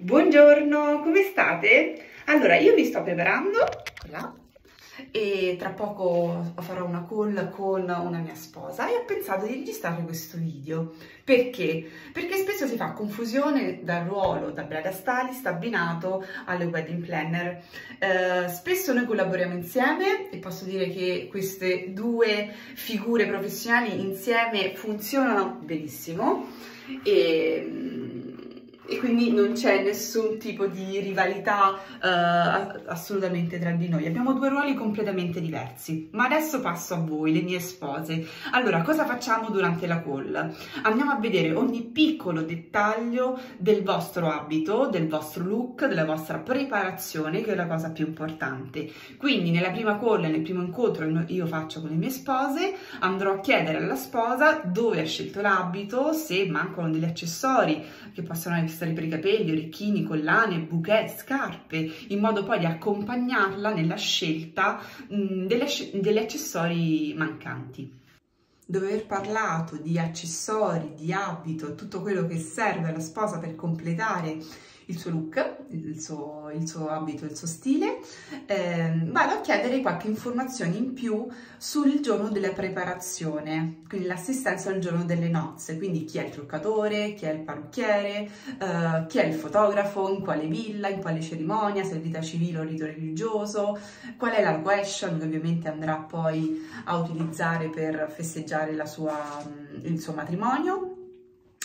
Buongiorno, come state? Allora, io vi sto preparando, là, e tra poco farò una call con una mia sposa e ho pensato di registrare questo video. Perché? Perché spesso si fa confusione dal ruolo da bride stylist abbinato alle wedding planner. Eh, spesso noi collaboriamo insieme e posso dire che queste due figure professionali insieme funzionano benissimo e e quindi non c'è nessun tipo di rivalità uh, assolutamente tra di noi. Abbiamo due ruoli completamente diversi. Ma adesso passo a voi, le mie spose. Allora, cosa facciamo durante la call? Andiamo a vedere ogni piccolo dettaglio del vostro abito, del vostro look, della vostra preparazione, che è la cosa più importante. Quindi nella prima call, nel primo incontro che io faccio con le mie spose, andrò a chiedere alla sposa dove ha scelto l'abito, se mancano degli accessori che possono essere accessori per i capelli, orecchini, collane, bouquet, scarpe, in modo poi di accompagnarla nella scelta mh, mm, delle, degli accessori mancanti. Dopo aver parlato di accessori, di abito, tutto quello che serve alla sposa per completare il suo look, il suo, il suo abito, il suo stile, eh, vado a chiedere qualche informazione in più sul giorno della preparazione, quindi l'assistenza al giorno delle nozze, quindi chi è il truccatore, chi è il parrucchiere, eh, chi è il fotografo, in quale villa, in quale cerimonia, se è vita civile o rito religioso, qual è la location che ovviamente andrà poi a utilizzare per festeggiare sua, il suo matrimonio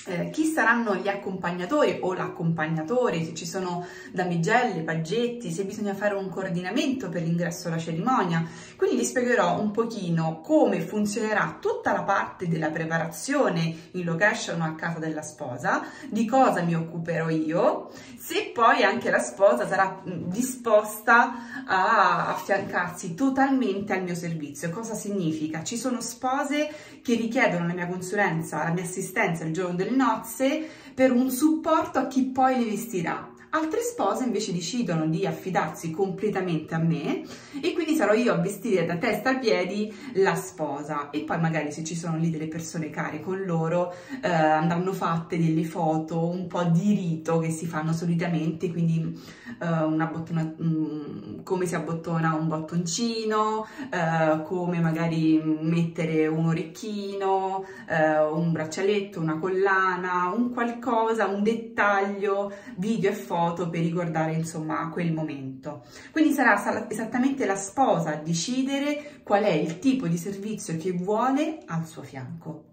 eh, chi saranno gli accompagnatori o l'accompagnatore, se ci sono damigelle, paggetti, se bisogna fare un coordinamento per l'ingresso alla cerimonia. Quindi vi spiegherò un pochino come funzionerà tutta la parte della preparazione in location o a casa della sposa, di cosa mi occuperò io, se poi anche la sposa sarà disposta a affiancarsi totalmente al mio servizio. Cosa significa? Ci sono spose che richiedono la mia consulenza, la mia assistenza il giorno del nozze per un supporto a chi poi le vestirà. Altre spose invece decidono di affidarsi completamente a me e quindi sarò io a vestire da testa a piedi la sposa. E poi magari se ci sono lì delle persone care con loro eh, andranno fatte delle foto un po' di rito che si fanno solitamente, quindi eh, una bottona, um, come si abbottona un bottoncino, eh, come magari mettere un orecchino, eh, un braccialetto, una collana, un qualcosa, un dettaglio, video e foto foto per ricordare insomma quel momento. Quindi sarà esattamente la sposa a decidere qual è il tipo di servizio che vuole al suo fianco.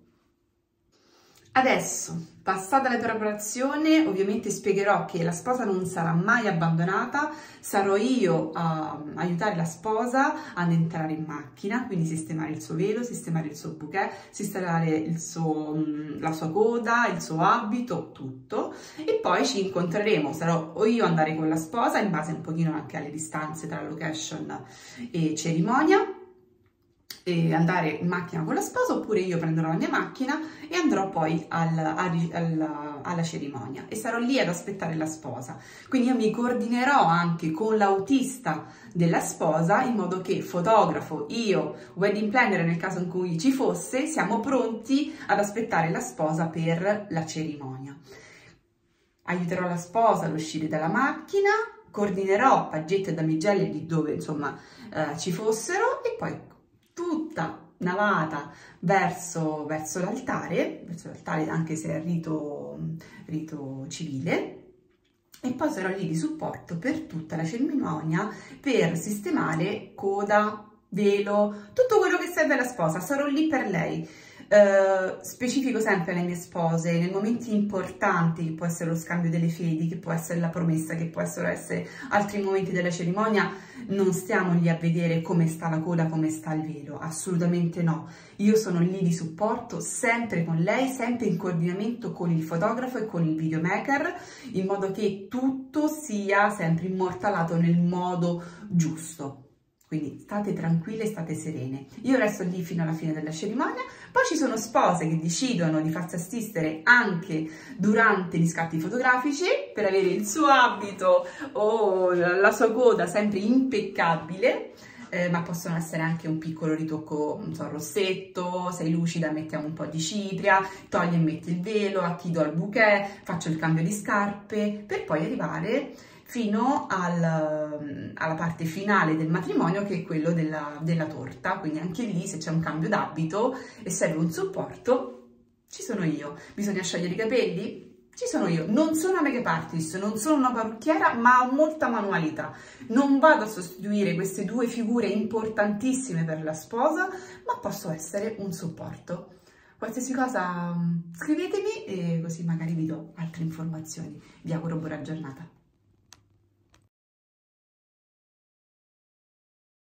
Adesso, passata la preparazione, ovviamente spiegherò che la sposa non sarà mai abbandonata, sarò io a aiutare la sposa ad entrare in macchina, quindi sistemare il suo velo, sistemare il suo bouquet, sistemare suo, mm, la sua coda, il suo abito, tutto. E poi ci incontreremo, sarò io andare con la sposa, in base un pochino anche alle distanze tra location e cerimonia, e andare in macchina con la sposa oppure io prenderò la mia macchina e andrò poi al, al, al, alla cerimonia e sarò lì ad aspettare la sposa. Quindi io mi coordinerò anche con l'autista della sposa in modo che fotografo, io, wedding planner nel caso in cui ci fosse, siamo pronti ad aspettare la sposa per la cerimonia. Aiuterò la sposa ad uscire dalla macchina, coordinerò paggetti e damigelle di dove insomma eh, ci fossero e poi tutta navata verso, verso l'altare, anche se è rito, rito civile, e poi sarò lì di supporto per tutta la cerimonia per sistemare coda, velo, tutto quello che serve alla sposa, sarò lì per lei. Uh, specifico sempre alle mie spose, nei momenti importanti, che può essere lo scambio delle fedi, che può essere la promessa, che possono essere altri momenti della cerimonia, non stiamo lì a vedere come sta la coda, come sta il velo, assolutamente no. Io sono lì di supporto sempre con lei, sempre in coordinamento con il fotografo e con il videomaker, in modo che tutto sia sempre immortalato nel modo giusto. Quindi state tranquille, state serene. Io resto lì fino alla fine della cerimonia, poi ci sono spose che decidono di farsi assistere anche durante gli scatti fotografici per avere il suo abito o la sua coda sempre impeccabile eh, ma possono essere anche un piccolo ritocco, non so, rossetto, sei lucida mettiamo un po' di cipria, togli e metti il velo, acchido al bouquet, faccio il cambio di scarpe, per poi arrivare fino al, alla parte finale del matrimonio che è quello della, della torta, quindi anche lì se c'è un cambio d'abito e serve un supporto, ci sono io. Bisogna sciogliere i capelli? Ci sono io, non sono una make artist, non sono una parrucchiera, ma ho molta manualità. Non vado a sostituire queste due figure importantissime per la sposa, ma posso essere un supporto. Qualsiasi cosa scrivetemi e così magari vi do altre informazioni. Vi auguro buona giornata.